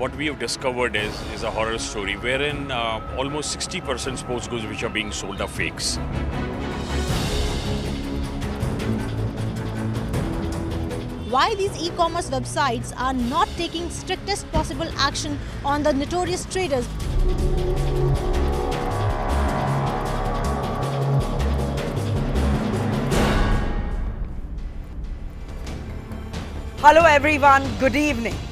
what we have discovered is, is a horror story wherein uh, almost 60% sports goods which are being sold are fakes. Why these e-commerce websites are not taking strictest possible action on the notorious traders. Hello everyone, good evening.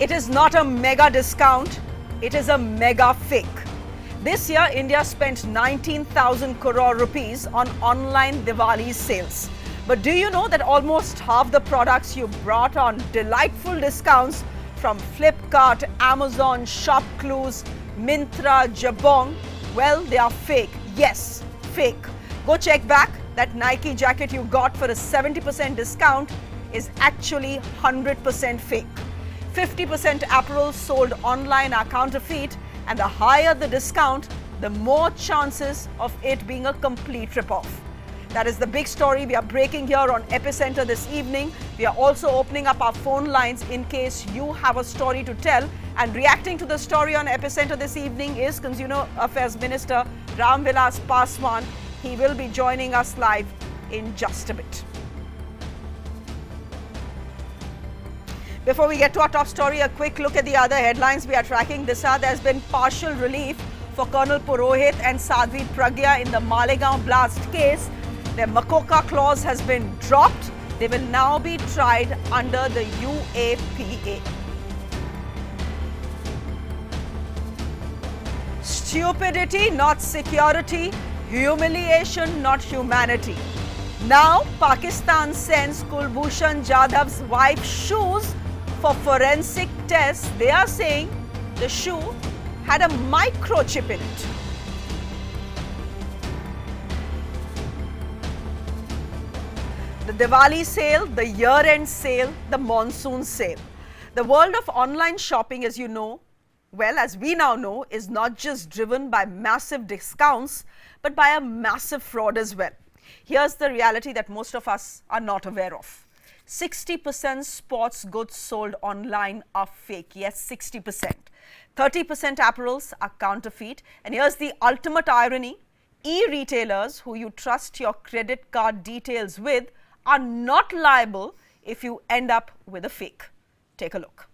It is not a mega discount, it is a mega fake. This year, India spent 19,000 crore rupees on online Diwali sales. But do you know that almost half the products you brought on delightful discounts from Flipkart, Amazon, ShopClues, Myntra, Jabong, well, they are fake. Yes, fake. Go check back. That Nike jacket you got for a 70% discount is actually 100% fake. 50% apparel sold online are counterfeit and the higher the discount, the more chances of it being a complete ripoff. That is the big story we are breaking here on Epicentre this evening. We are also opening up our phone lines in case you have a story to tell. And reacting to the story on Epicentre this evening is Consumer Affairs Minister Ram Vilas Paswan. He will be joining us live in just a bit. Before we get to our top story, a quick look at the other headlines we are tracking. Disa, there's been partial relief for Colonel Purohit and Sadhvi Pragya in the Malegaon blast case. Their MCOCA clause has been dropped. They will now be tried under the UAPA. Stupidity, not security. Humiliation, not humanity. Now, Pakistan sends Kulbhushan Jadhav's wife's shoes for forensic tests. They are saying the shoe had a microchip in it. The Diwali sale, the year-end sale, the monsoon sale. The world of online shopping, as you know, well, as we now know, is not just driven by massive discounts, but by a massive fraud as well. Here's the reality that most of us are not aware of. 60% sports goods sold online are fake. Yes, 60%. 30% apparels are counterfeit. And here's the ultimate irony. E-retailers who you trust your credit card details with are not liable if you end up with a fake. Take a look.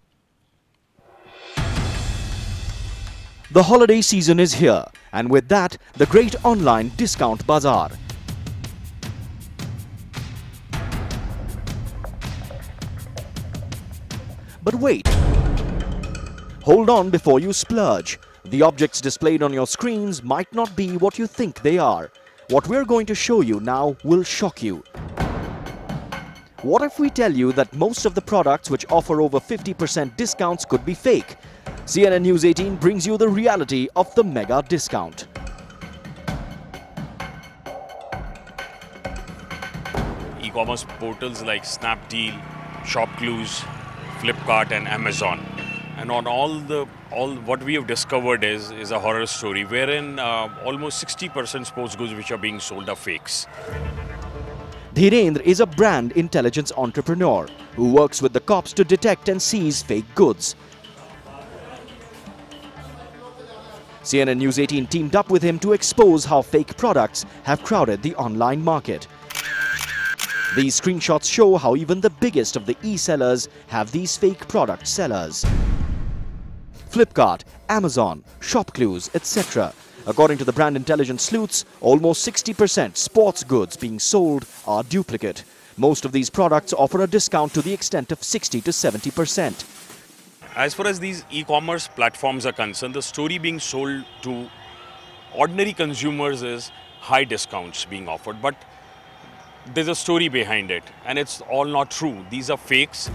The holiday season is here and with that, the great online discount bazaar. But wait. Hold on before you splurge. The objects displayed on your screens might not be what you think they are. What we're going to show you now will shock you. What if we tell you that most of the products which offer over 50% discounts could be fake? CNN News 18 brings you the reality of the mega discount. E-commerce portals like Snapdeal, ShopClues, Flipkart and Amazon. And on all the all what we have discovered is is a horror story wherein uh, almost 60% sports goods which are being sold are fakes. Dhirendra is a brand intelligence entrepreneur who works with the cops to detect and seize fake goods. CNN News 18 teamed up with him to expose how fake products have crowded the online market. These screenshots show how even the biggest of the e-sellers have these fake product sellers. Flipkart, Amazon, ShopClues, etc. According to the brand intelligence sleuths, almost 60% sports goods being sold are duplicate. Most of these products offer a discount to the extent of 60 to 70%. As far as these e-commerce platforms are concerned, the story being sold to ordinary consumers is high discounts being offered. But there's a story behind it and it's all not true. These are fakes.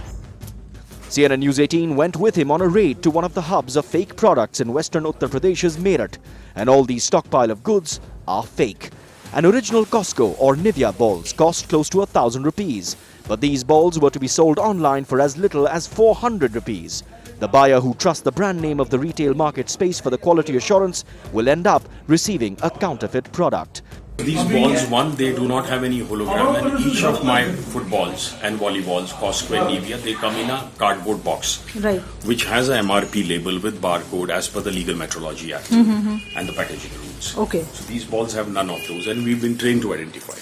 CNN News 18 went with him on a raid to one of the hubs of fake products in western Uttar Pradesh's Meerut and all these stockpile of goods are fake. An original Cosco or Nivia balls cost close to a thousand rupees, but these balls were to be sold online for as little as 400 rupees. The buyer who trusts the brand name of the retail market space for the quality assurance will end up receiving a counterfeit product. These balls, one, they do not have any hologram, and each of my footballs and volleyballs, Cosco and Nivia, they come in a cardboard box, right. which has a MRP label with barcode as per the Legal Metrology Act mm-hmm, mm-hmm. and the packaging rules. Okay. So these balls have none of those, and we've been trained to identify.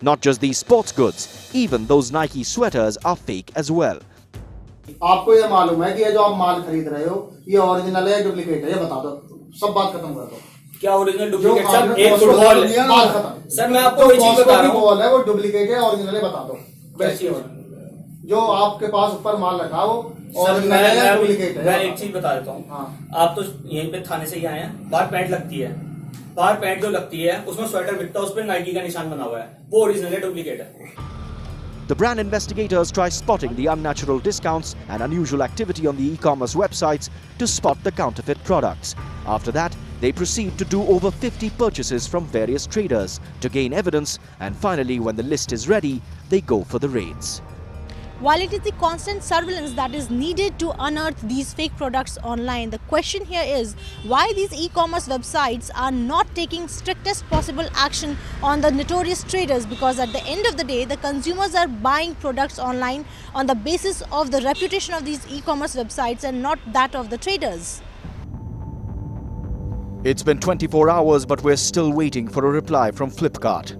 Not just these sports goods, even those Nike sweaters are fake as well. आपको ये मालूम है कि ये जो आप माल खरीद रहे हो ये ओरिजिनल है डुप्लीकेट है ये बता दो सब बात खत्म कर दो क्या ओरिजिनल डुप्लीकेट सर एक फुटबॉल सर मैं आपको जो वही चीज़ बता रहा हूँ। बॉल है वो डुप्लीकेट है ओरिजिनल है बता दो। कैसी हो। जो आपके पास ऊपर माल रखा वो सर ओरिजिनल मैं मैं, डुप्लीकेट है? एक चीज़ बता देता हूँ। हाँ। आप तो यहीं पे थाने से ही आए हैं। बाहर पैंट लगती है। बाहर पैंट जो लगती है उसमें स्वेटर बिकता है उस पर नाइकी का निशान बना हुआ है। वो ओरिजिनल है डुप्लीकेट है। The brand investigators try spotting the unnatural discounts and unusual activity on the e-commerce websites to spot the counterfeit products. After that, they proceed to do over 50 purchases from various traders to gain evidence and finally when the list is ready, they go for the raids. While it is the constant surveillance that is needed to unearth these fake products online, the question here is why these e-commerce websites are not taking strictest possible action on the notorious traders because at the end of the day the consumers are buying products online on the basis of the reputation of these e-commerce websites and not that of the traders. It's been 24 hours but we're still waiting for a reply from Flipkart.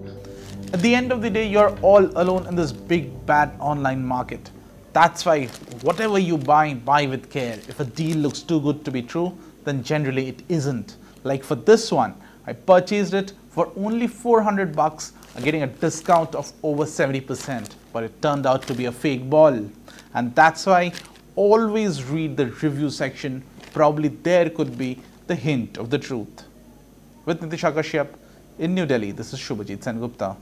At the end of the day, you're all alone in this big bad online market. That's why whatever you buy, buy with care. If a deal looks too good to be true, then generally it isn't. Like for this one, I purchased it for only 400 bucks, I'm getting a discount of over 70%, but it turned out to be a fake ball. And that's why always read the review section. Probably there could be the hint of the truth. With Nitisha Kashyap in New Delhi, this is Shubhajit Sengupta.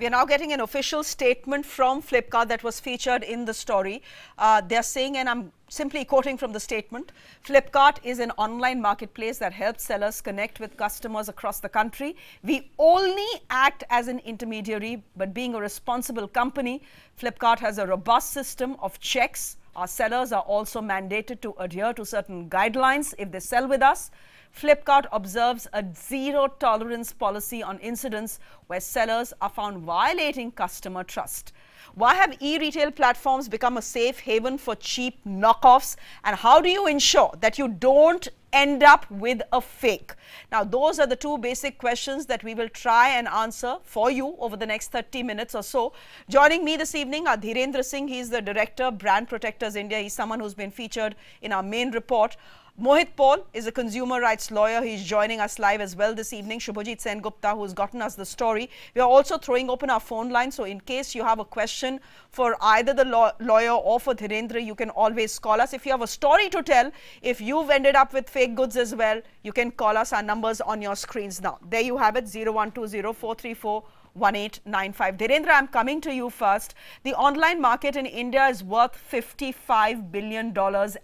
We are now getting an official statement from Flipkart that was featured in the story. Uh, they're saying, and I'm simply quoting from the statement Flipkart is an online marketplace that helps sellers connect with customers across the country. We only act as an intermediary, but being a responsible company, Flipkart has a robust system of checks. Our sellers are also mandated to adhere to certain guidelines if they sell with us. Flipkart observes a zero tolerance policy on incidents where sellers are found violating customer trust. Why have e-retail platforms become a safe haven for cheap knockoffs? And how do you ensure that you don't end up with a fake? Now, those are the two basic questions that we will try and answer for you over the next 30 minutes or so. Joining me this evening are Dhirendra Singh. He's the Director, Brand Protectors India. He's someone who's been featured in our main report. Mohit Paul is a consumer rights lawyer. He's joining us live as well this evening. Shubhajit Sen Gupta, who's gotten us the story. We are also throwing open our phone line. So, in case you have a question for either the law lawyer or for Dhirendra, you can always call us. If you have a story to tell, if you've ended up with fake goods as well, you can call us. Our numbers on your screens now. There you have it 0120 434 1895. Dhirendra, I'm coming to you first. The online market in India is worth $55 billion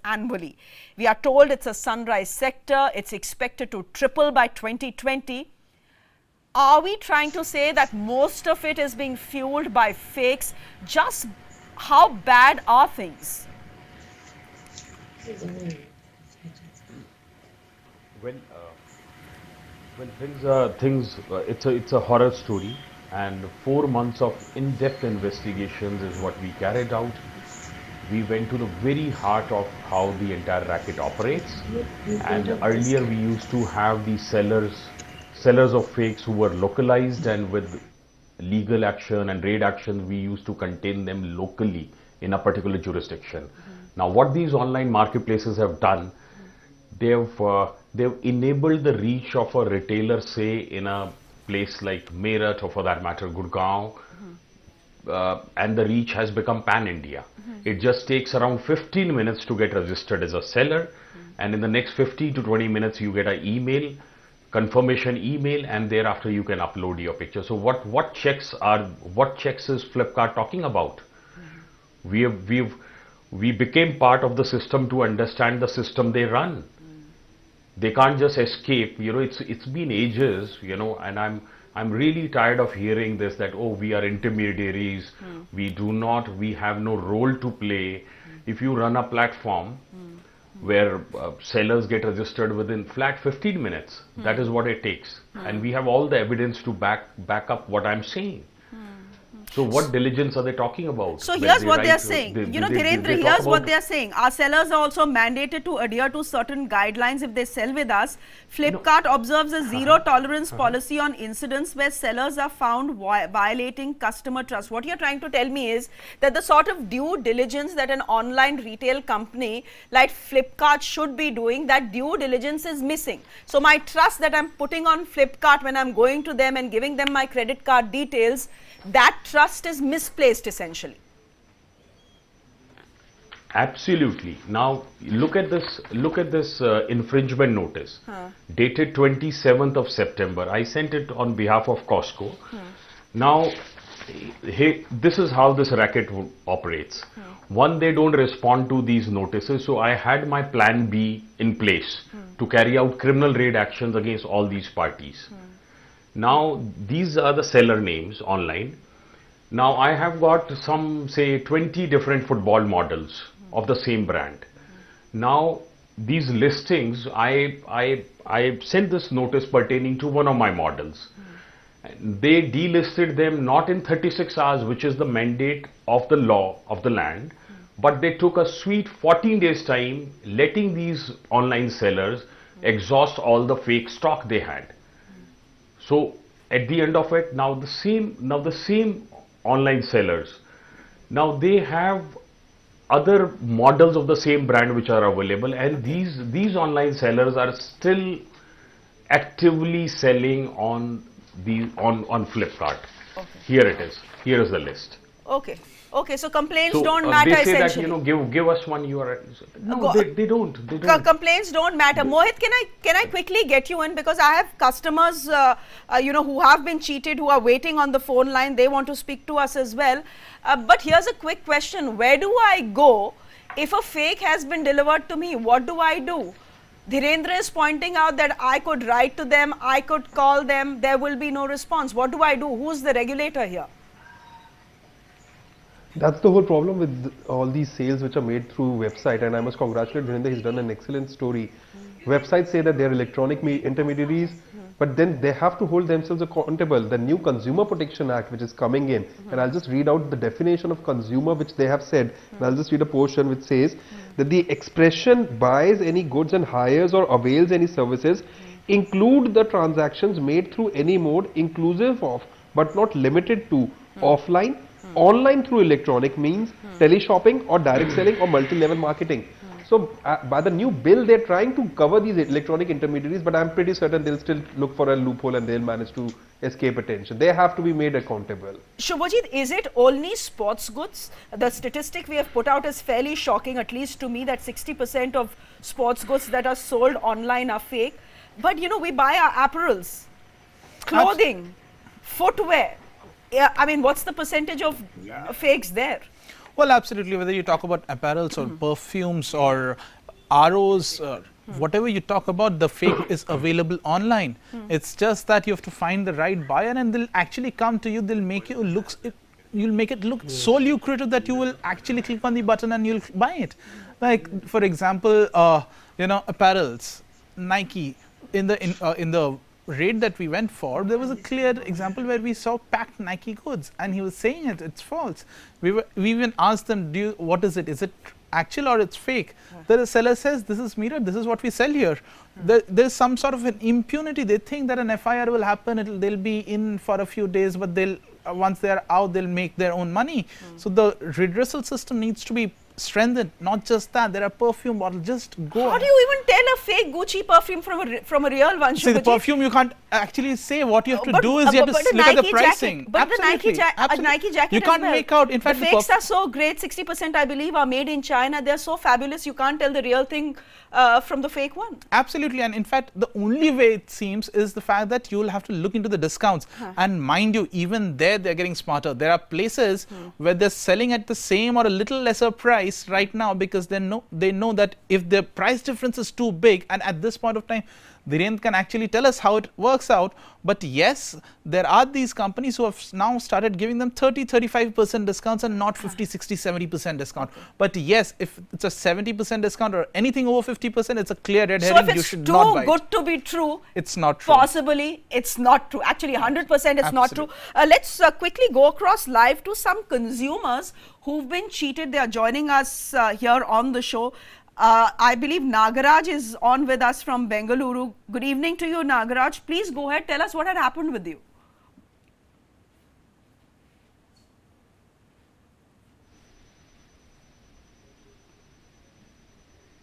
annually. We are told it's a sunrise sector. It's expected to triple by 2020. Are we trying to say that most of it is being fueled by fakes? Just how bad are things? when uh, when things are things uh, it's a it's a horror story and four months of in-depth investigations is what we carried out we went to the very heart of how the entire racket operates and earlier we used to have the sellers sellers of fakes who were localized and with legal action and raid action we used to contain them locally in a particular jurisdiction. Now what these online marketplaces have done they've uh, they've enabled the reach of a retailer say in a place like Meerut or for that matter Gurgaon uh, and the reach has become pan India it just takes around 15 minutes to get registered as a seller and in the next 50 to 20 minutes you get an email confirmation email and thereafter you can upload your picture. So what what checks are what checks is Flipkart talking about? Mm-hmm. We have we've we became part of the system to understand the system they run. Mm-hmm. They can't just escape you know it's it's been ages you know and i'm i'm really tired of hearing this that oh we are intermediaries. Mm. We do not we have no role to play. Mm. If you run a platform mm. Where uh, sellers get registered within flat 15 minutes. That is what it takes. And we have all the evidence to back, back up what I'm saying. So what diligence are they talking about? So here's they what they are uh, saying. they- you know, they- Dhirendra, here's what they are saying. Our sellers are also mandated to adhere to certain guidelines if they sell with us. Flipkart observes a zero tolerance policy on incidents where sellers are found vi- violating customer trust. What you're trying to tell me is that the sort of due diligence that an online retail company like Flipkart should be doing, that due diligence is missing. So my trust that I'm putting on Flipkart when I'm going to them and giving them my credit card details, that trust is misplaced essentially. Absolutely. Now look at this. Look at this uh, infringement notice, dated 27th of September. I sent it on behalf of Cosco. Now, hey, this is how this racket operates. One, they don't respond to these notices, so I had my plan B in place to carry out criminal raid actions against all these parties. Now, these are the seller names online. Now I have got some say 20 different football models of the same brand. Now these listings I I I sent this notice pertaining to one of my models. They delisted them not in 36 hours which is the mandate of the law of the land but they took a sweet 14 days time letting these online sellers exhaust all the fake stock they had. So at the end of it, now the same now the same online sellers, now they have other models of the same brand which are available, and these these online sellers are still actively selling on the on on Flipkart. Here it is. Here is the list. Okay. Okay. So complaints So don't uh, matter they say that you know give give us one URL. No, go- they, they don't. They don't. complaints don't matter. Mohit, can I can I quickly get you in because I have customers, uh, uh, you know, who have been cheated, who are waiting on the phone line. They want to speak to us as well. Uh, but here's a quick question: Where do I go if a fake has been delivered to me? What do I do? Dhirendra is pointing out that I could write to them, I could call them, there will be no response. What do I do? Who's the regulator here? That's the whole problem with all these sales which are made through website and I must congratulate Virendra, he's done an excellent story. Websites say that they're electronic intermediaries but then they have to hold themselves accountable. The new Consumer Protection Act which is coming in and I'll just read out the definition of consumer which they have said and I'll just read a portion which says that the expression buys any goods and hires or avails any services include the transactions made through any mode inclusive of but not limited to offline Hmm. online through electronic means, hmm. teleshopping or direct selling or multi-level marketing. Hmm. So uh, by the new bill, they're trying to cover these electronic intermediaries, but I'm pretty certain they'll still look for a loophole and they'll manage to escape attention. They have to be made accountable. Shubhajit, is it only sports goods? The statistic we have put out is fairly shocking, at least to me, that 60% of sports goods that are sold online are fake. But you know, we buy our apparels, clothing, footwear. Yeah, I mean, what's the percentage of uh, fakes there? Well, absolutely. Whether you talk about apparels or perfumes or ROs, uh, whatever you talk about, the fake is available online. It's just that you have to find the right buyer, and they'll actually come to you. They'll make you look. It, you'll make it look so lucrative that you will actually click on the button and you'll buy it. Like for example, uh, you know, apparels, Nike. In the in, uh, in the raid that we went for, there was a clear example where we saw packed Nike goods, and he was saying it, it's false. We were, we even asked them, do you, what is it? Is it actual or it's fake? The seller says, this is mirror, this is what we sell here. There, there's some sort of an impunity. They think that an FIR will happen, it'll, they'll be in for a few days, but they'll uh, once they're out, they'll make their own money. So the redressal system needs to be strengthened. Not just that, there are perfume bottles. Just go. How do you even tell a fake Gucci perfume from a, from a real one? See, the perfume you can't actually say. What you have to But- do uh, is you have to look at the pricing. Jacket, but the Nike, Absolutely, ja- a absolutely. Nike jacket You can't well. make out. In fact, the the fakes perf- are so great. 60% I believe are made in China. They're so fabulous. You can't tell the real thing uh, from the fake one. Absolutely, and in fact, the only way it seems is the fact that you will have to look into the discounts. And mind you, even there, they're getting smarter. There are places where they're selling at the same or a little lesser price right now because they know they know that if the price difference is too big, and at this point of time, Dhiren can actually tell us how it works out. But yes, there are these companies who have now started giving them 30, 35% discounts and not 50, 60, 70% discount. But yes, if it's a 70% discount or anything over 50%, it's a clear red So herring. if you it's too good it. to be true, It's not true. possibly it's not true. Actually, 100% it's not true. Uh, let's uh, quickly go across live to some consumers who've been cheated. They are joining us uh, here on the show. Uh, I believe Nagaraj is on with us from Bengaluru. Good evening to you, Nagaraj. Please go ahead. Tell us what had happened with you.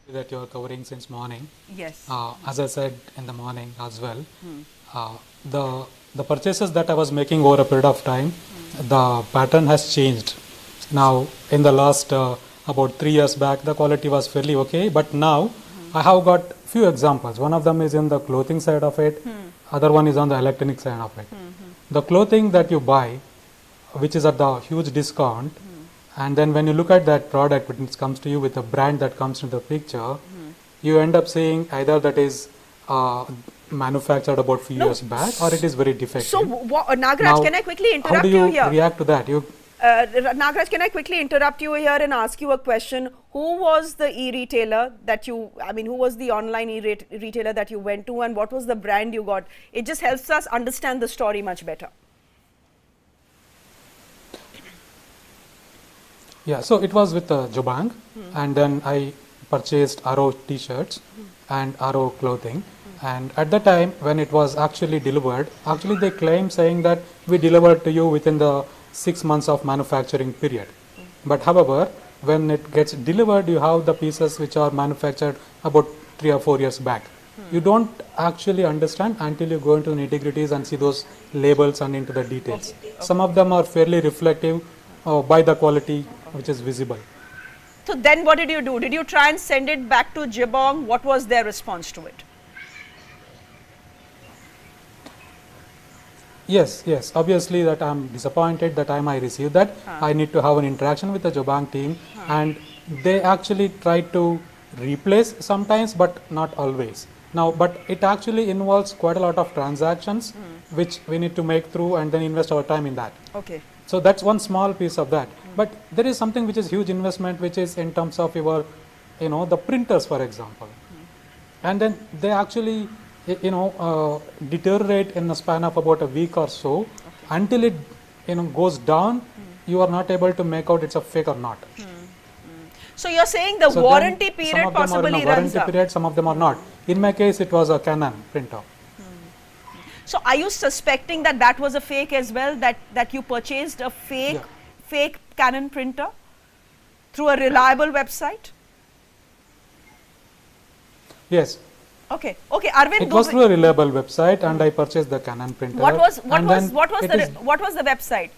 that you're covering since morning. Yes. Uh, as I said in the morning as well, Hmm. uh, the the purchases that I was making over a period of time, the pattern has changed. Now, in the last uh, about three years back, the quality was fairly okay, but now I have got few examples. One of them is in the clothing side of it. Hmm. Other one is on the electronic side of it. Hmm, hmm. The clothing that you buy, which is at the huge discount, and then when you look at that product, when it comes to you with the brand that comes into the picture, you end up saying either that is uh, manufactured about few years back or it is very defective. So, wha- Nagaraj, Now, can I quickly interrupt you here? how do you, here? react to that? You Uh, Nagaraj, can I quickly interrupt you here and ask you a question? Who was the e-retailer that you, I mean, who was the online e-retailer that you went to and what was the brand you got? It just helps us understand the story much better. Yeah, so it was with uh, Jabong, and then I purchased Arrow t-shirts and Arrow clothing. And at the time when it was actually delivered, actually they claim saying that we delivered to you within the six months of manufacturing period. But however, when it gets delivered, you have the pieces which are manufactured about three or four years back. You don't actually understand until you go into the nitty-gritties and see those labels and into the details. Some of them are fairly reflective uh, by the quality which is visible. So then what did you do? Did you try and send it back to Jabong? What was their response to it? Yes, yes. Obviously, that I'm disappointed the time I received that. I need to have an interaction with the Jabong team, and they actually try to replace sometimes, but not always. Now, but it actually involves quite a lot of transactions, hmm. which we need to make through and then invest our time in that. Okay. So that's one small piece of that. Hmm. But there is something which is huge investment, which is in terms of your, you know, the printers, for example. Hmm. And then they actually, you know, uh, deteriorate in the span of about a week or so. Until it, you know, goes down, hmm. you are not able to make out it's a fake or not. Hmm. Hmm. So you're saying the So warranty some period of them are in possibly runs warranty up. period, some of them are not. In my case, it was a Canon printer. So are you suspecting that that was a fake as well? That that you purchased a fake fake Canon printer through a reliable website? Yes, Okay. Okay. Arvind, it was through a reliable website, and I purchased the Canon printer. what was what was what was the what was the website?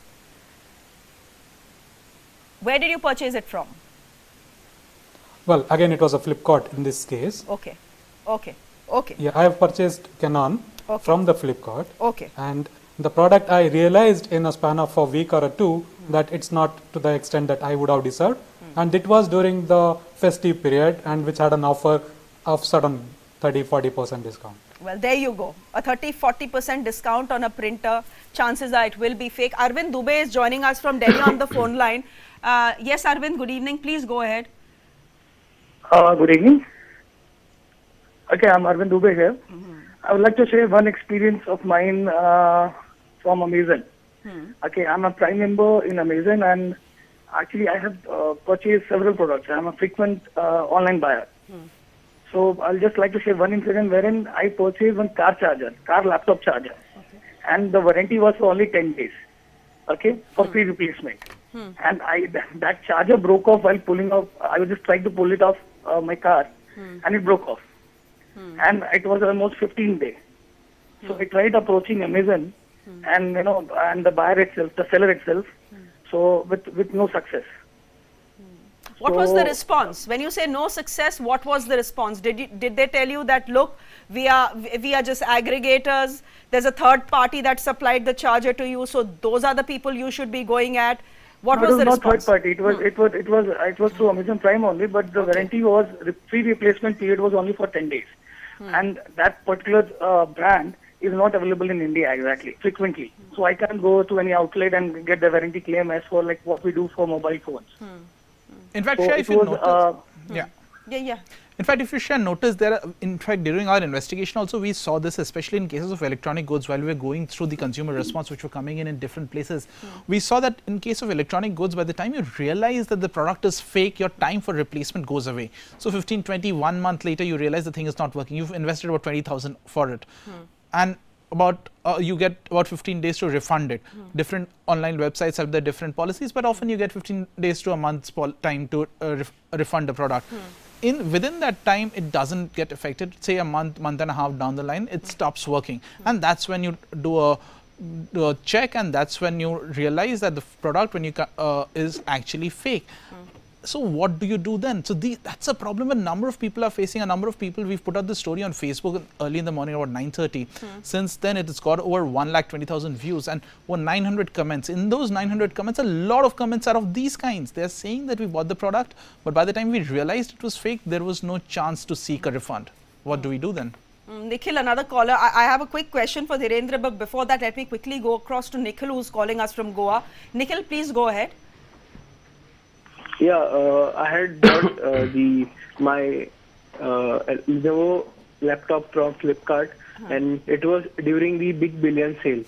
Where did you purchase it from? Well, again, it was a Flipkart in this case. Okay. Okay. Okay. Yeah, I have purchased Canon Okay. from the Flipkart. Okay. And the product I realized in a span of a week or a two that it's not to the extent that I would have deserved. Hmm. And it was during the festive period and which had an offer of certain 30 40% discount. Well, there you go. A 30 40% discount on a printer. Chances are it will be fake. Arvind Dubey is joining us from Delhi on the phone line. Uh, yes, Arvind, good evening. Please go ahead. Uh, good evening. Okay, I'm Arvind Dubey here. I would like to share one experience of mine uh, from Amazon. Okay, I'm a Prime member in Amazon and actually I have uh, purchased several products. I'm a frequent uh, online buyer. So I'll just like to share one incident wherein I purchased one car charger, car laptop charger, and the warranty was for only 10 days. Okay, for hmm. free replacement. Hmm. And I that charger broke off while pulling off. I was just trying to pull it off uh, my car, hmm. and it broke off. And it was almost 15 days. So I tried approaching Amazon, and you know, and the buyer itself, the seller itself. So with with no success. What was the response when you say no success? What was the response? Did you, did they tell you that look, we are we are just aggregators. There's a third party that supplied the charger to you, so those are the people you should be going at. What No, was it the not response? third party. It was hmm. it was it was it was through Amazon Prime only, but the warranty was re- free replacement period was only for 10 days. Hmm. and that particular uh, brand is not available in India exactly frequently. Hmm. So I can't go to any outlet and get the warranty claim as for like what we do for mobile phones. In fact, So Shah, if you was, notice, uh, yeah. Yeah, yeah. In fact, if you shall notice, there are, in fact, during our investigation also, we saw this, especially in cases of electronic goods, while we were going through the consumer response, which were coming in in different places. We saw that in case of electronic goods, by the time you realize that the product is fake, your time for replacement goes away. So 15, 20, one month later, you realize the thing is not working. You've invested about 20,000 for it. And about uh, you get about 15 days to refund it. Different online websites have their different policies, but often you get 15 days to a month's pol- time to uh, ref- refund the product. In within that time, it doesn't get affected. Say a month, month and a half down the line, it stops working, and that's when you do a do a check, and that's when you realize that the product when you uh, is actually fake so what do you do then? So the, that's a problem a number of people are facing. A number of people, we've put out this story on Facebook early in the morning about 9.30. Since then, it has got over 1 lakh 20,000 views and over 900 comments. In those 900 comments, a lot of comments are of these kinds. They're saying that we bought the product, but by the time we realized it was fake, there was no chance to seek a refund. What do we do then? Mm, Nikhil, another caller. I, I have a quick question for Dhirendra, but before that, let me quickly go across to Nikhil, who's calling us from Goa. Nikhil, please go ahead. Yeah, uh, I had bought uh, the my uh, Lenovo laptop from Flipkart, and it was during the Big Billion Sale.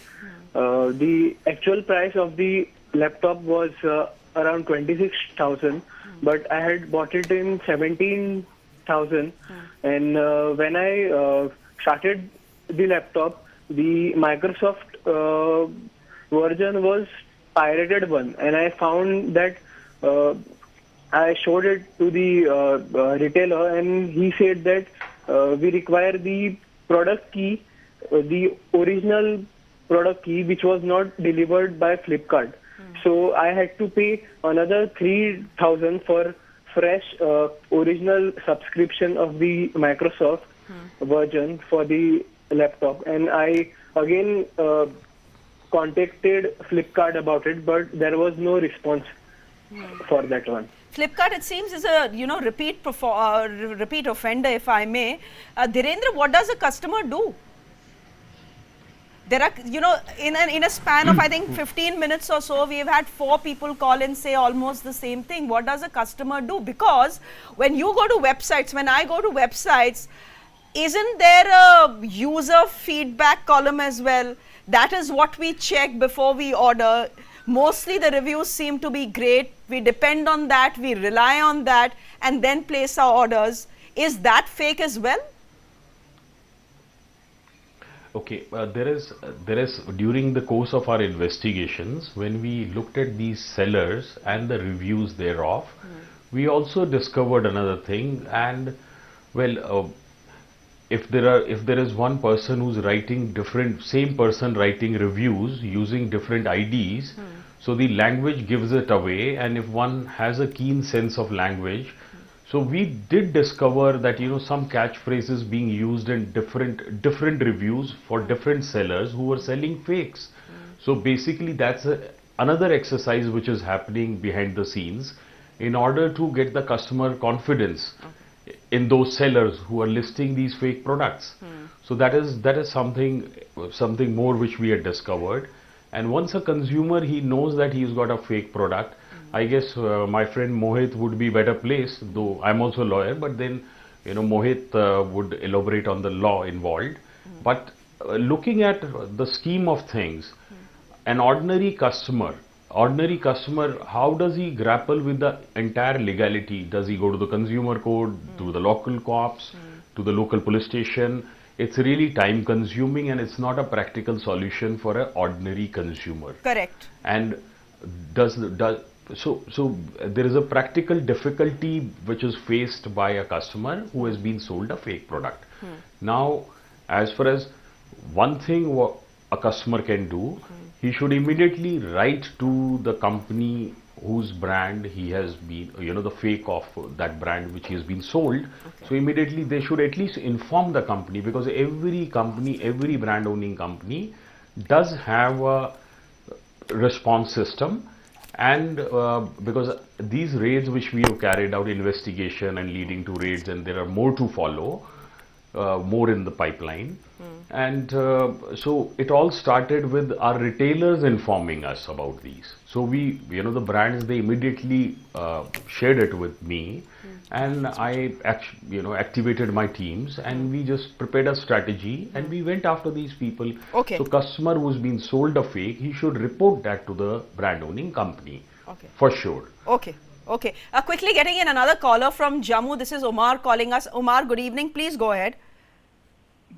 Uh, the actual price of the laptop was uh, around twenty six thousand, but I had bought it in seventeen thousand. And uh, when I uh, started the laptop, the Microsoft uh, version was pirated one, and I found that. Uh, I showed it to the uh, uh, retailer, and he said that uh, we require the product key, uh, the original product key, which was not delivered by Flipkart. So I had to pay another three thousand for fresh uh, original subscription of the Microsoft version for the laptop, and I again uh, contacted Flipkart about it, but there was no response for that one. Flipkart, it seems, is a you know repeat uh, repeat offender, if I may. Uh, Dhirendra, what does a customer do? There are, you know, in a, in a span of I think 15 minutes or so, we've had four people call and say almost the same thing. What does a customer do? Because when you go to websites, when I go to websites, isn't there a user feedback column as well? That is what we check before we order. Mostly the reviews seem to be great. We depend on that, we rely on that, and then place our orders. Is that fake as well? Okay, uh, there is uh, there is during the course of our investigations when we looked at these sellers and the reviews thereof, we also discovered another thing and well uh, if there are if there is one person who's writing different same person writing reviews using different IDs hmm. so the language gives it away and if one has a keen sense of language so we did discover that you know some catchphrases being used in different different reviews for different sellers who were selling fakes. Hmm. So basically that's a, another exercise which is happening behind the scenes in order to get the customer confidence in those sellers who are listing these fake products. So that is that is something something more which we had discovered. And once a consumer he knows that he's got a fake product, I guess uh, my friend Mohit would be better placed, though I'm also a lawyer, but then, you know, Mohit uh, would elaborate on the law involved. But uh, looking at the scheme of things, an ordinary customer, ordinary customer, how does he grapple with the entire legality? Does he go to the consumer court, hmm. to the local cops, hmm. to the local police station? It's really time consuming and it's not a practical solution for an ordinary consumer Correct. and does does so so there is a practical difficulty which is faced by a customer who has been sold a fake product hmm. now as far as one thing a customer can do he should immediately write to the company whose brand he has been you know the fake of that brand which he has been sold. So immediately they should at least inform the company because every company every brand owning company does have a response system. And uh, because these raids which we have carried out investigation and leading to raids and there are more to follow uh, more in the pipeline. And uh, so it all started with our retailers informing us about these. So we, you know, the brands, they immediately uh, shared it with me and I, you know, activated my teams and we just prepared a strategy and we went after these people. Okay. So customer who's been sold a fake, he should report that to the brand owning company. Okay. For sure. Okay. Okay. Uh, quickly getting in another caller from Jammu. This is Omar calling us. Omar, good evening. Please go ahead.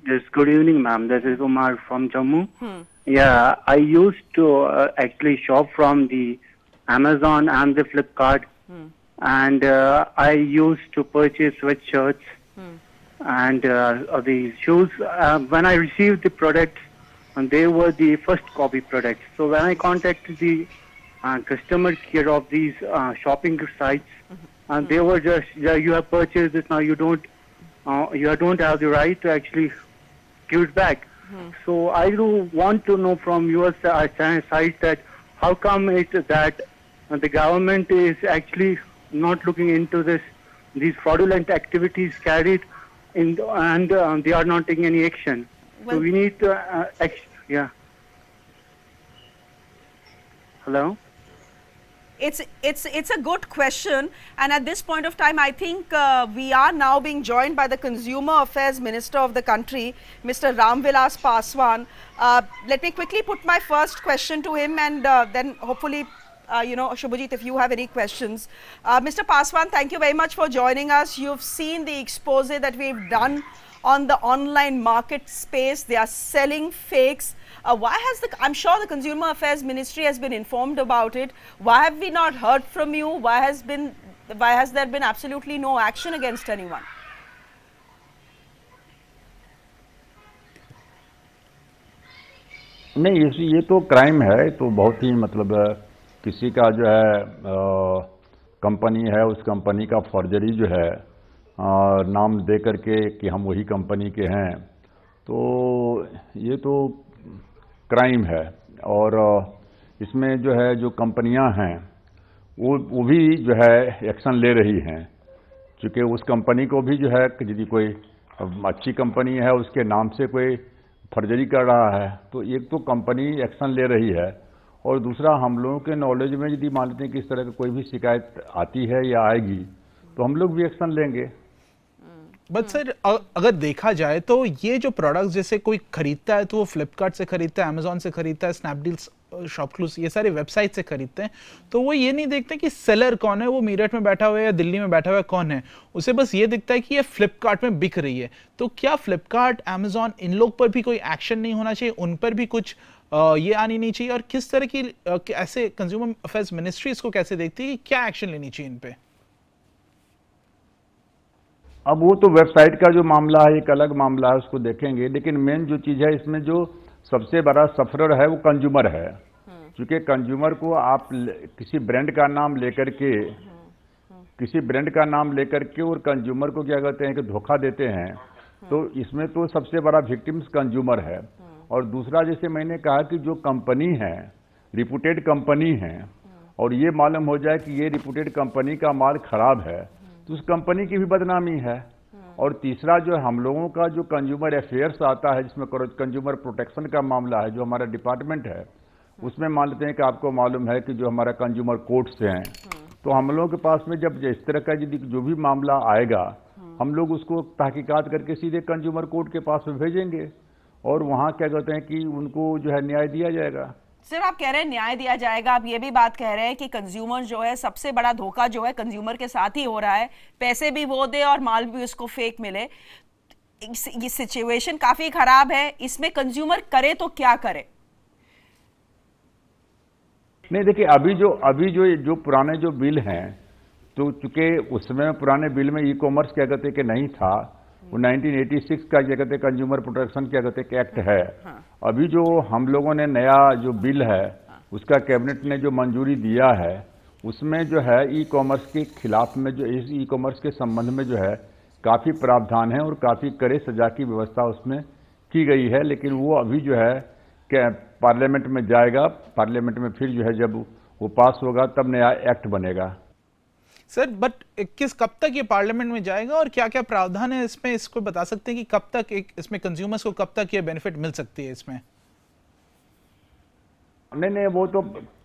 Yes, good evening, ma'am. This is Umar from Jammu. Hmm. Yeah, I used to uh, actually shop from the Amazon and the Flipkart, Hmm. and uh, I used to purchase sweatshirts Hmm. and uh, the shoes. Uh, when I received the products, and they were the first copy products. So when I contacted the uh, customer care of these uh, shopping sites, and they were just, yeah, you have purchased this now. You don't, uh, you don't have the right to actually give it back. So I do want to know from your uh, side that how come it that uh, the government is actually not looking into this these fraudulent activities carried in and uh, they are not taking any action. Well- so we need to uh, act- yeah. Hello. It's it's it's a good question, and at this point of time, I think uh, we are now being joined by the Consumer Affairs Minister of the country, Mr. Ram Ramvilas Paswan. Uh, let me quickly put my first question to him, and uh, then hopefully. Uh, you know, Shubhajit, if you have any questions. Uh, Mr. Paswan, thank you very much for joining us. You've seen the expose that we've done on the online market space. They are selling fakes. Uh, why has the, I'm sure the Consumer Affairs Ministry has been informed about it. Why have we not heard from you? Why has been, why has there been absolutely no action against anyone? नहीं इस ये तो crime है तो बहुत ही मतलब किसी का जो है कंपनी है उस कंपनी का फॉर्जरी जो है अ, नाम दे करके कि हम वही कंपनी के हैं तो ये तो क्राइम है। और इसमें जो है, जो कंपनियाँ हैं, वो वो भी जो है, एक्शन ले रही हैं। चूँकि उस कंपनी को भी जो है, यदि कोई अच्छी कंपनी है, उसके नाम से कोई फर्जरी कर रहा है तो एक तो कंपनी एक्शन ले रही है। और दूसरा, हम लोगों के नॉलेज में यदि मान लेते हैं कि इस तरह की कोई भी शिकायत आती है या आएगी तो हम लोग भी एक्शन लेंगे। बट सर अगर देखा जाए तो ये जो प्रोडक्ट्स जैसे कोई खरीदता है तो वो फ्लिपकार्ट से खरीदता है अमेजोन से खरीदता है स्नैपडील शॉपक्लूज ये सारे वेबसाइट से खरीदते हैं। तो वो ये नहीं देखते कि सेलर कौन है, वो मीरठ में बैठा हुआ है या दिल्ली में बैठा हुआ है, कौन है? उसे बस ये दिखता है कि ये फ्लिपकार्ट में बिक रही है। तो क्या फ्लिपकार्ट अमेजोन इन लोग पर भी कोई एक्शन नहीं होना चाहिए? उन पर भी कुछ ये आनी नहीं चाहिए? और किस तरह की ऐसे कंज्यूमर अफेयर्स मिनिस्ट्री इसको कैसे देखती है कि क्या एक्शन लेनी चाहिए इन पे? अब वो तो वेबसाइट का जो मामला है, एक अलग मामला है, उसको देखेंगे। लेकिन मेन जो चीज़ है, इसमें जो सबसे बड़ा सफरर है, वो कंज्यूमर है। क्योंकि कंज्यूमर को आप किसी ब्रांड का नाम लेकर के, किसी ब्रांड का नाम लेकर के और कंज्यूमर को क्या कहते हैं कि धोखा देते हैं तो इसमें तो सबसे बड़ा विक्टिम्स कंज्यूमर है। और दूसरा, जैसे मैंने कहा कि जो कंपनी है रिपूटेड कंपनी है, और ये मालूम हो जाए कि ये रिपूटेड कंपनी का माल खराब है तो उस कंपनी की भी बदनामी है। और तीसरा जो हम लोगों का जो कंज्यूमर अफेयर्स आता है जिसमें कंज्यूमर प्रोटेक्शन का मामला है जो हमारा डिपार्टमेंट है उसमें मान लेते हैं कि आपको मालूम है कि जो हमारा कंज्यूमर कोर्ट्स हैं तो हम लोगों के पास में जब इस तरह का यदि जो भी मामला आएगा हम लोग उसको तहकीकात करके सीधे कंज्यूमर कोर्ट के पास में भेजेंगे। और वहाँ क्या कहते हैं कि उनको जो है न्याय दिया जाएगा। सर, आप कह रहे हैं न्याय दिया जाएगा। आप ये भी बात कह रहे हैं कि कंज्यूमर जो है, सबसे बड़ा धोखा जो है कंज्यूमर के साथ ही हो रहा है। पैसे भी वो दे और माल भी उसको फेक मिले। ये सिचुएशन काफ़ी खराब है। इसमें कंज्यूमर करे तो क्या करे? नहीं, देखिए, अभी जो अभी जो जो पुराने जो बिल हैं तो चूँकि उस समय पुराने बिल में ई कॉमर्स क्या कहते कि नहीं था वो 1986 का क्या कहते कंज्यूमर प्रोटेक्शन क्या कहते हैं एक्ट है। अभी जो हम लोगों ने नया जो बिल है उसका कैबिनेट ने जो मंजूरी दिया है उसमें जो है ई कॉमर्स के खिलाफ में जो इस ई कॉमर्स के संबंध में जो है काफ़ी प्रावधान है और काफ़ी कड़े सजा की व्यवस्था उसमें की गई है। लेकिन वो अभी जो है पार्लियामेंट में जाएगा पार्लियामेंट में फिर जो है जब वो पास होगा तब नया एक्ट बनेगा। सर बट किस कब तक ये पार्लियामेंट में जाएगा और क्या क्या प्रावधान है इसमें? इसको बता सकते हैं कि कब तक एक इसमें कंज्यूमर्स को कब तक ये बेनिफिट मिल सकती है इसमें? नहीं नहीं वो तो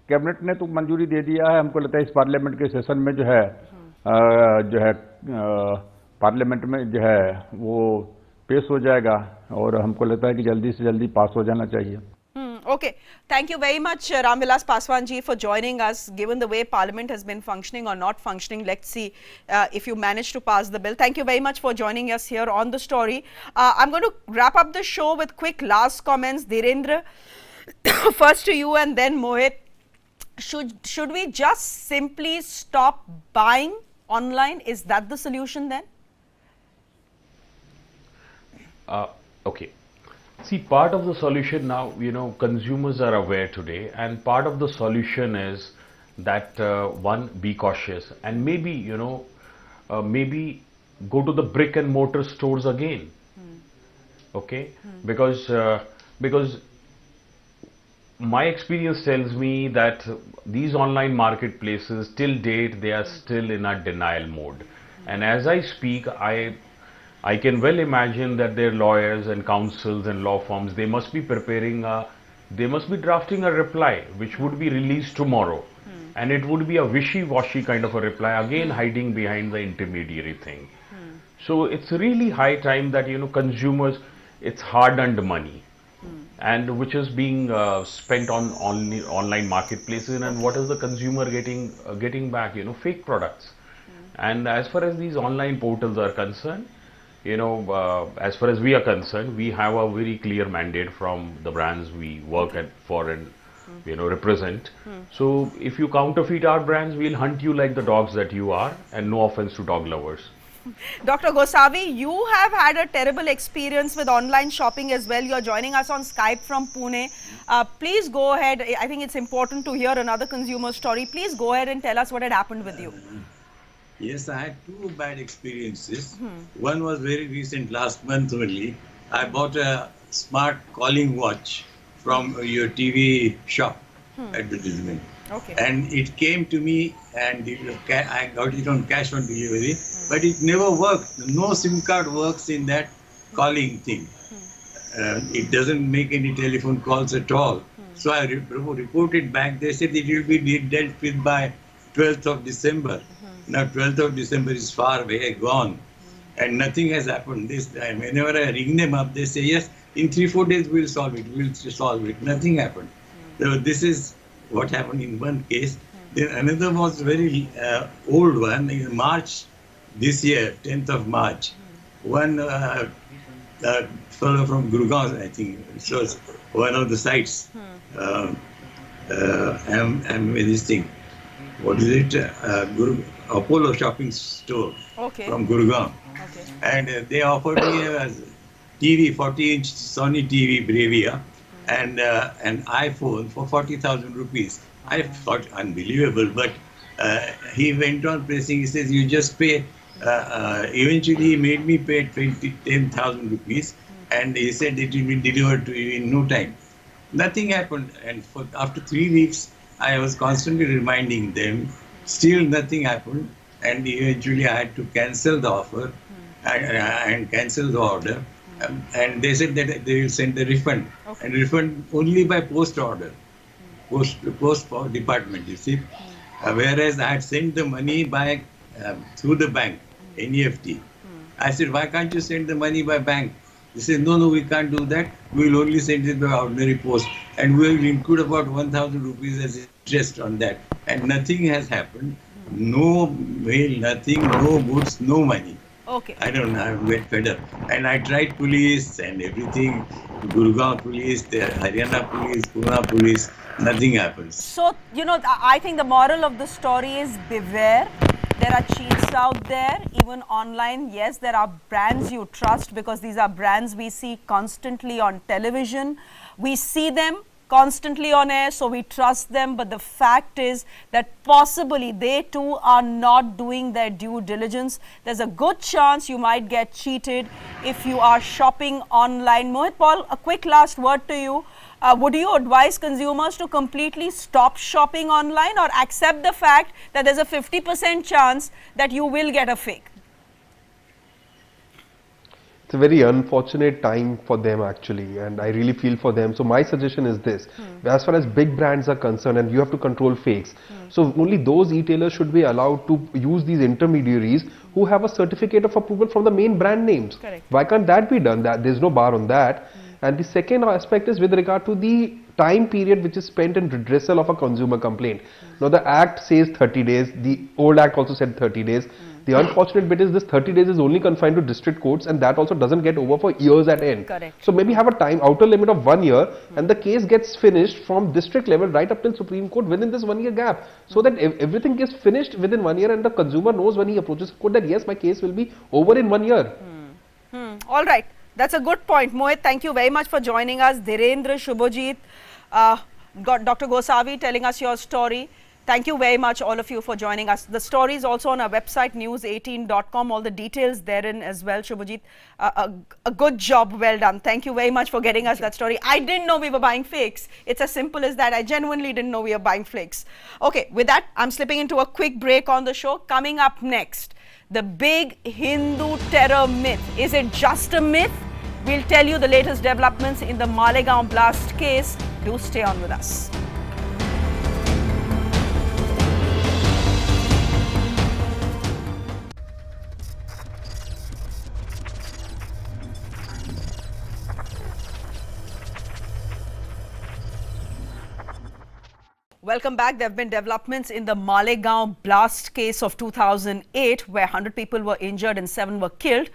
कैबिनेट ने तो मंजूरी दे दिया है। हमको लगता है इस पार्लियामेंट के सेशन में जो है आ, जो है पार्लियामेंट में जो है वो पेश हो जाएगा और हमको लगता है कि जल्दी से जल्दी पास हो जाना चाहिए। Okay, thank you very much, uh, Ramvilas Paswan ji, for joining us. Given the way Parliament has been functioning or not functioning, let's see uh, if you manage to pass the bill. Thank you very much for joining us here on the story. Uh, I'm going to wrap up the show with quick last comments. Dhirendra, first to you and then Mohit. Should, should we just simply stop buying online? Is that the solution then? Uh, okay. See, part of the solution now, you know, consumers are aware today, and part of the solution is that uh, one, be cautious, and maybe, you know, uh, maybe go to the brick and mortar stores again. Okay, because uh, because my experience tells me that these online marketplaces till date they are still in a denial mode, and as I speak, I I can well imagine that their lawyers and counsels and law firms, they must be preparing a, they must be drafting a reply which would be released tomorrow. Hmm. And it would be a wishy-washy kind of a reply, again hmm. hiding behind the intermediary thing. Hmm. So it's really high time that, you know, consumers, it's hard-earned money. And which is being uh, spent on, on online marketplaces and what is the consumer getting uh, getting back, you know, fake products. And as far as these online portals are concerned, you know, uh, as far as we are concerned, we have a very clear mandate from the brands we work at for and you know represent. So if you counterfeit our brands, we'll hunt you like the dogs that you are, and no offense to dog lovers. Dr. Gosavi, you have had a terrible experience with online shopping as well. You're joining us on Skype from Pune. Uh, please go ahead. I think it's important to hear another consumer story. Please go ahead and tell us what had happened with you. Yes, I had two bad experiences. Hmm. One was very recent, last month only. I bought a smart calling watch from your TV shop hmm. advertisement. Okay. And it came to me and it was ca- I got it on cash on delivery, hmm. but it never worked. No SIM card works in that calling thing. Uh, it doesn't make any telephone calls at all. So I re- reported back. They said it will be de- dealt with by 12th of December. Now 12th of December is far away, gone, and nothing has happened this time. Whenever I ring them up, they say yes, in three four days we'll solve it. We'll solve it. Nothing happened. So this is what happened in one case. Then another was very uh, old one in March this year, 10th of March. One uh, uh, fellow from Gurgaon, I think, it was one of the sites. Um, uh, I'm, I'm with this thing. What is it? Uh, Guru, Apollo shopping store Okay. from Gurgaon. Okay. And uh, they offered me a TV, 40 inch Sony TV Bravia and uh, an iPhone for 40,000 rupees. I thought unbelievable, but uh, he went on pressing. He says, You just pay. Uh, uh, eventually, he made me pay 20, 10,000 rupees, and he said it will be delivered to you in no time. Nothing happened, and for, after three weeks, I was constantly reminding them. Still, nothing happened, and eventually, I had to cancel the offer. And, and cancel the order. Um, and they said that they will send the refund, and refund only by post order, post post department. You see, uh, whereas I had sent the money by um, through the bank, NEFT. I said, why can't you send the money by bank? They said, no, no, we can't do that. We will only send it by ordinary post, and we will include about 1,000 rupees as interest on that. And nothing has happened. No mail, nothing, no goods, no money. Okay. I don't know, I'm very fed up. And I tried police and everything, Gurgaon police, the Haryana police, Pune police, nothing happens. So, you know, I I think the moral of the story is beware. There are cheats out there, even online. Yes, there are brands you trust because these are brands we see constantly on television. We see them constantly on air, so we trust them. But the fact is that possibly they too are not doing their due diligence. There's a good chance you might get cheated if you are shopping online. Mohit Paul, a quick last word to you. Uh, would you advise consumers to completely stop shopping online or accept the fact that there's a 50% chance that you will get a fake? it's a very unfortunate time for them actually and I really feel for them. So my suggestion is this, hmm. as far as big brands are concerned and you have to control fakes. Hmm. So only those retailers should be allowed to use these intermediaries who have a certificate of approval from the main brand names. Correct. Why can't that be done? That There's no bar on that. Hmm. And the second aspect is with regard to the time period which is spent in redressal of a consumer complaint. Now the act says 30 days, the old act also said 30 days. Hmm. The unfortunate bit is this 30 days is only confined to district courts and that also doesn't get over for years at end. Correct. So maybe have a time outer limit of one year hmm. and the case gets finished from district level right up till Supreme Court within this one year gap. So hmm. that ev- everything gets finished within one year and the consumer knows when he approaches court that yes, my case will be over in one year. Hmm. All right. That's a good point. Mohit, thank you very much for joining us. Dhirendra, Shubhajit, uh, Dr. Gosavi telling us your story. Thank you very much, all of you, for joining us. The story is also on our website, news18.com. All the details therein as well. Shubhajit, uh, a, a good job. Well done. Thank you very much for getting us that story. I didn't know we were buying fakes. It's as simple as that. I genuinely didn't know we were buying flakes. Okay, with that, I'm slipping into a quick break on the show. Coming up next, the big Hindu terror myth. Is it just a myth? We'll tell you the latest developments in the Malegaon blast case. Do stay on with us. Welcome back. There have been developments in the Malegaon blast case of 2008 where 100 people were injured and 7 were killed.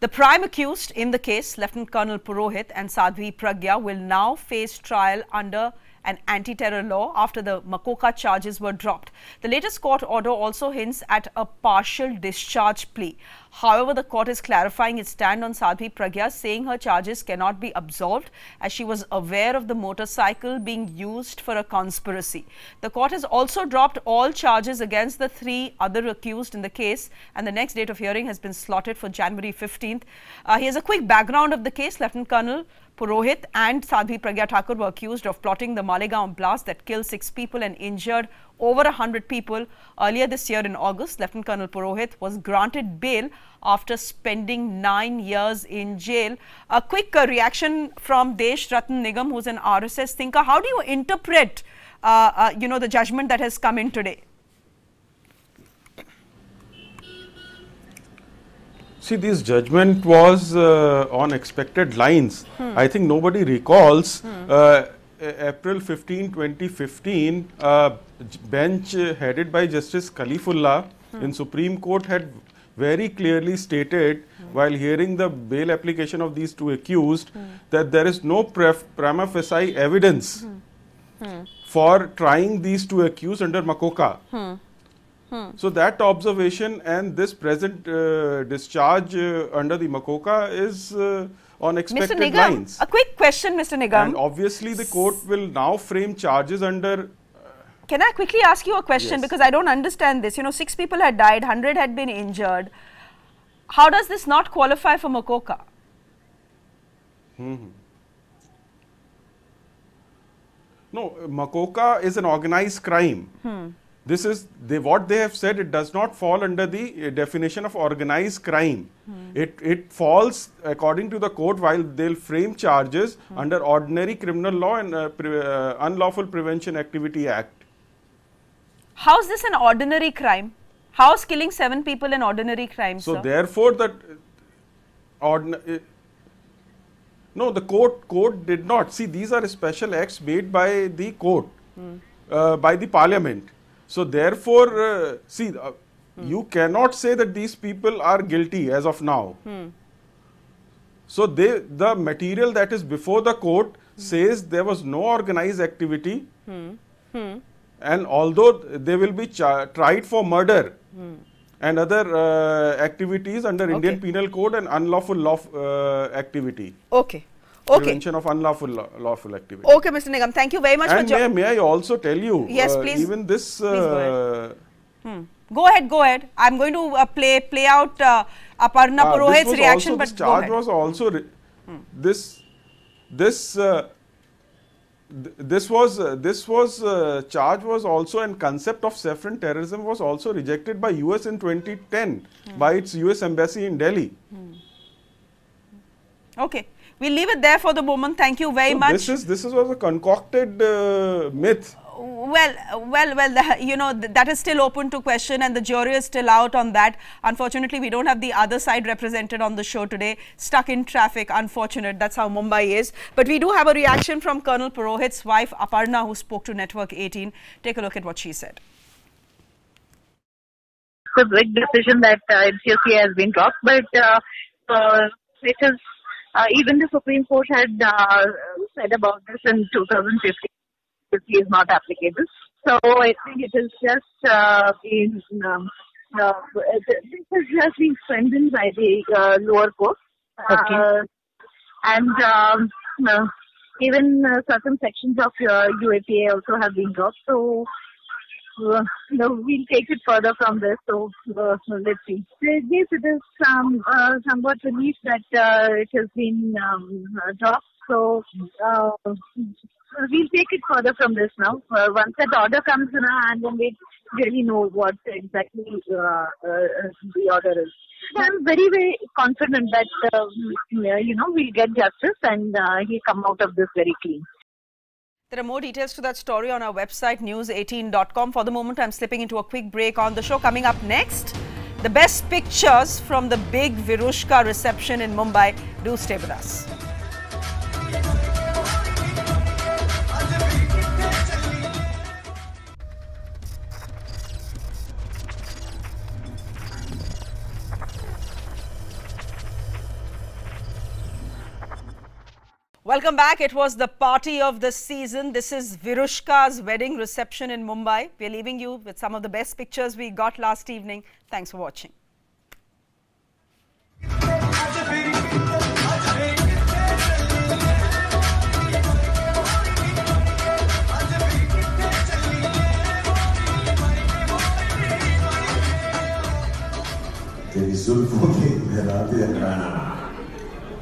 The prime accused in the case, Lieutenant Colonel Purohit and Sadhvi Pragya will now face trial under an anti-terror law after the MCOCA charges were dropped. The latest court order also hints at a partial discharge plea. However, the court is clarifying its stand on Sadhvi Pragya, saying her charges cannot be absolved as she was aware of the motorcycle being used for a conspiracy. The court has also dropped all charges against the three other accused in the case, and the next date of hearing has been slotted for January 15th. Uh, here's a quick background of the case. Lieutenant Colonel Purohit and Sadhvi Pragya Thakur were accused of plotting the Malegaon blast that killed six people and injured over 100 people. Earlier this year in August, Lieutenant Colonel Purohit was granted bail after spending nine years in jail. A quick uh, reaction from Desh Ratan Nigam, who's an RSS thinker. How do you interpret, uh, uh, you know, the judgment that has come in today? See, this judgment was uh, on expected lines. Hmm. I think nobody recalls Hmm. uh, April 15, 2015, uh, bench uh, headed by Justice Kalifulla Hmm. in Supreme Court had very clearly stated while hearing the bail application of these two accused that there is no pref- prima facie evidence for trying these two accused under MCOCA. So that observation and this present uh, discharge uh, under the MCOCA is uh, on Mr. expected Nigam, lines. a quick question, Mr. Nigam. And obviously the court will now frame charges under Can I quickly ask you a question Yes. because I don't understand this? You know, six people had died, 100 had been injured. How does this not qualify for MCOCA? Mhm. No, MCOCA is an organized crime. Hmm. This is they, what they have said. It does not fall under the uh, definition of organized crime. Hmm. It it falls according to the court while they'll frame charges Hmm. under ordinary criminal law and uh, pre, uh, unlawful prevention activity act. How is this an ordinary crime? How is killing seven people an ordinary crime, So sir? therefore, that ordinary. No, the court court did not see. These are special acts made by the court, Hmm. uh, by the parliament. So therefore, uh, see, uh, you cannot say that these people are guilty as of now. Hmm. So they, the material that is before the court says there was no organized activity, Hmm. Hmm. and although they will be tried for murder Hmm. and other uh, activities under Indian Penal Code and unlawful law uh, activity. Okay. Okay. prevention of unlawful lawful activity. Okay, Mr. Nigam, thank you very much and for may, jo- may I also tell you, Yes, uh, please. even this Please go uh, Hmm. Go ahead, go ahead. I'm going to uh, play play out uh, Aparna Ah, Purohit's reaction, also, but this charge ahead. Hmm. was also re- this this uh, th- this was uh, this was uh, charge was also and concept of saffron terrorism was also rejected by US in 2010 Hmm. by its US embassy in Delhi. Okay, we'll leave it there for the moment. Thank you very So much. This is this is was a concocted uh, myth. Well, well, well, the, you know, th- that is still open to question and the jury is still out on that. Unfortunately, we don't have the other side represented on the show today. Stuck in traffic, unfortunate. That's how Mumbai is. But we do have a reaction from Colonel Purohit's wife, Aparna, who spoke to Network 18. Take a look at what she said. It's a big decision that uh, NCSA has been dropped, but uh, uh, it is uh, even the Supreme Court had uh, said about this in 2015. It is not applicable. So I think it is just uh, been um, uh, this has just been strengthened by the uh, lower court, uh, and um, uh, even uh, certain sections of uh, UAPA also have been dropped. So uh, we'll take it further from this. So uh, let's see. Yes, it is um, uh, somewhat relief that uh, it has been um, uh, dropped. So uh, we'll take it further from this now. Once that order comes in our hand, then we really know what exactly the order is. I'm very, very confident that uh, you know we'll get justice and he'll come out of this very clean. There are more details to that story on our website, news18.com. For the moment, I'm slipping into a quick break on the show. Coming up next, the best pictures from the big Virushka reception in Mumbai. Do stay with us. Welcome back. It was the party of the season. This is Virushka's wedding reception in Mumbai. We're leaving you with some of the best pictures we got last evening. Thanks for watching. तेरी जुल्फों के लहराते अंगाना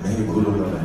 नहीं भूलूंगा मैं